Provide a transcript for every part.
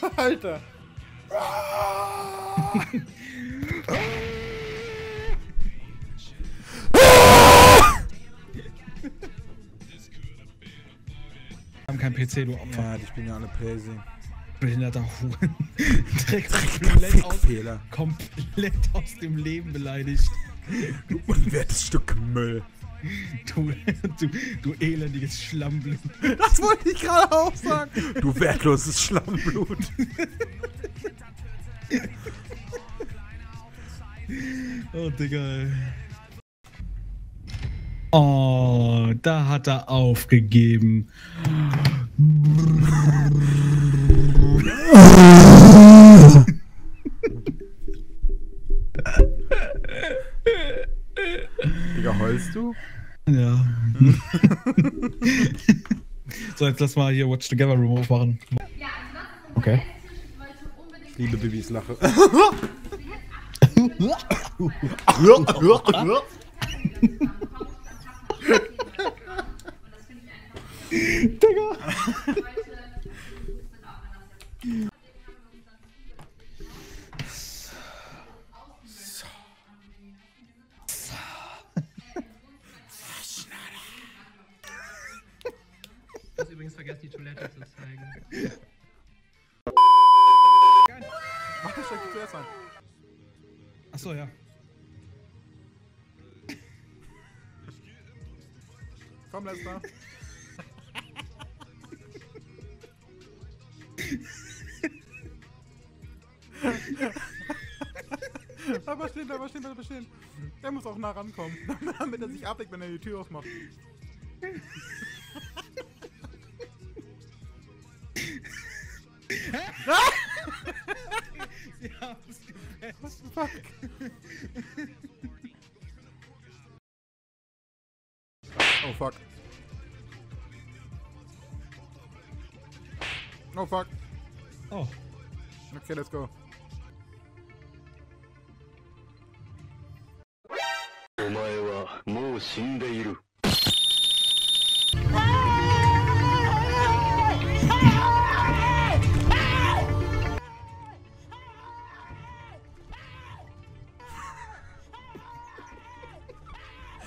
Alter. Wir haben kein PC, du Opfer. Ja, die spielen ja alle Playsee. Behinderter Huhn. Direkt komplett aus, komplett aus dem Leben beleidigt. Du unwertes Stück Müll. Du, du, du elendiges Schlammblut. Das wollte ich gerade auch sagen. Du wertloses Schlammblut. Oh, Digga. Oh, da hat er aufgegeben. Digga, heulst du? Ja. so, jetzt lass mal hier Watch Together Room aufmachen. Okay. Ich liebe Bibis Lache. Digga. Vergessen, die Toilette zu zeigen. Warte, steig dich zuerst ein. Achso, ja. Komm, Lester. Bleib mal stehen, bleib mal stehen, bleib mal stehen. Der muss auch nah rankommen, damit er sich abdeckt, wenn er die Tür aufmacht. what the fuck? oh fuck. Oh fuck. Oh. Okay, let's go. Omae.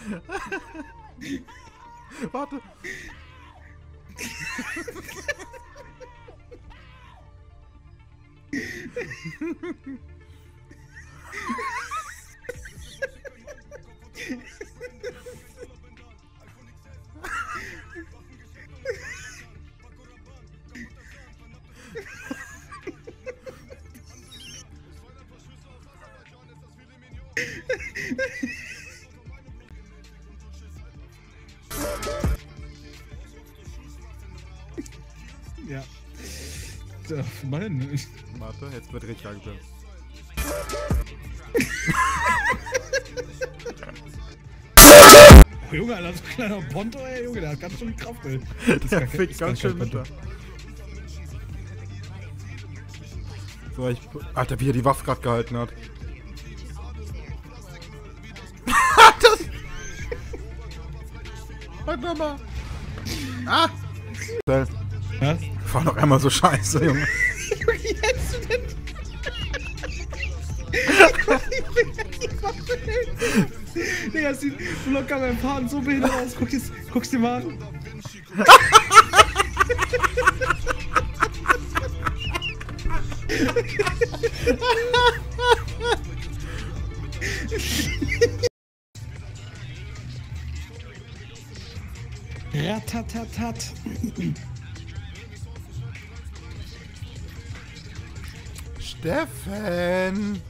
Warte. Ja. So, immerhin. Warte, jetzt wird richtig angetönt. Oh, Junge, Alter, das ist ein kleiner Ponto, ey, Junge, der hat ganz schön Kraft, ey. Der gar kein- fickt ganz schön mit da. So, ich. Alter, wie er die Waffe gerade gehalten hat. das. Warte mal. Ah! Was? War noch einmal so scheiße, Junge. Digga, das sieht locker beim Fahren so behindert aus. Guck dir's, guck's dir mal an. Ratatatat. Steffen!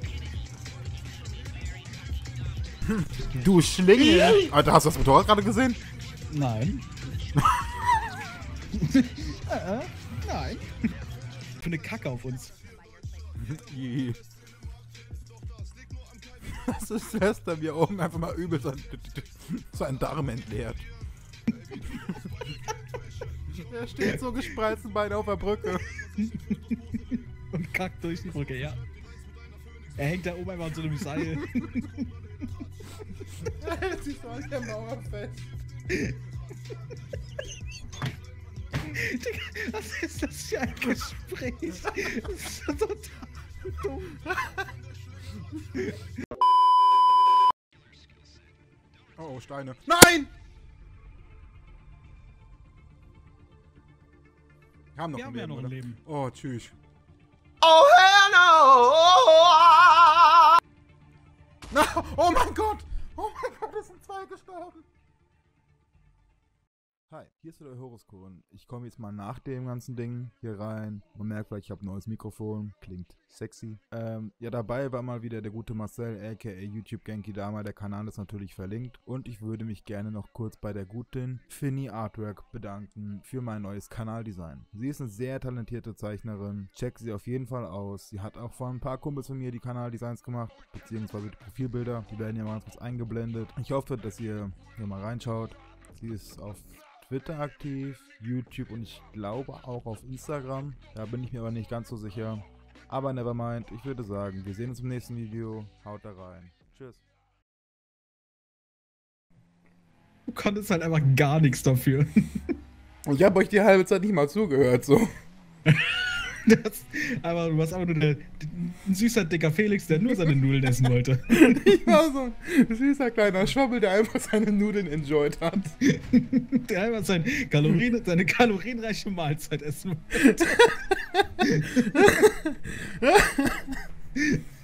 Du Schlingel! Alter, hast du das Motorrad gerade gesehen? Nein. äh, äh, nein. Für eine Kacke auf uns. Das ist Lester, wie er oben einfach mal übel sein, seinen Darm entleert. er steht so gespreizten Beine auf der Brücke. Und kackt durch die Brücke, ja. Er hängt da oben einfach an so einem Seil. Er hält sich so an der Mauer fest. Digga, was ist das für ein Gespräch? Das ist so total dumm. Oh, oh, Steine. Nein! Wir haben noch Wir ein haben ja Leben, noch ein oder? Leben. Oh, tschüss. Na, oh mein Gott! Oh mein Gott, es sind zwei gestorben! Hi, hier ist wieder Horuskuren. Ich komme jetzt mal nach dem ganzen Ding hier rein. Man merkt vielleicht, ich habe ein neues Mikrofon. Klingt sexy. Ähm, ja, dabei war mal wieder der gute Marcel, aka YouTube Genki Dama. Der Kanal ist natürlich verlinkt. Und ich würde mich gerne noch kurz bei der guten Finny Artwork bedanken für mein neues Kanaldesign. Sie ist eine sehr talentierte Zeichnerin. Check sie auf jeden Fall aus. Sie hat auch von ein paar Kumpels von mir die Kanaldesigns gemacht, beziehungsweise die Profilbilder. Die werden ja mal kurz eingeblendet. Ich hoffe, dass ihr hier mal reinschaut. Sie ist auf Twitter aktiv, YouTube und ich glaube auch auf Instagram. Da bin ich mir aber nicht ganz so sicher. Aber nevermind, ich würde sagen, wir sehen uns im nächsten Video. Haut da rein. Tschüss. Du konntest halt einfach gar nichts dafür. Ich habe euch die halbe Zeit nicht mal zugehört, so. Das, aber du warst einfach nur der, ein süßer, dicker Felix, der nur seine Nudeln essen wollte. Ich war so ein süßer kleiner Schwabbel, der einfach seine Nudeln enjoyed hat. Der einfach sein Kalorien, seine kalorienreiche Mahlzeit essen wollte.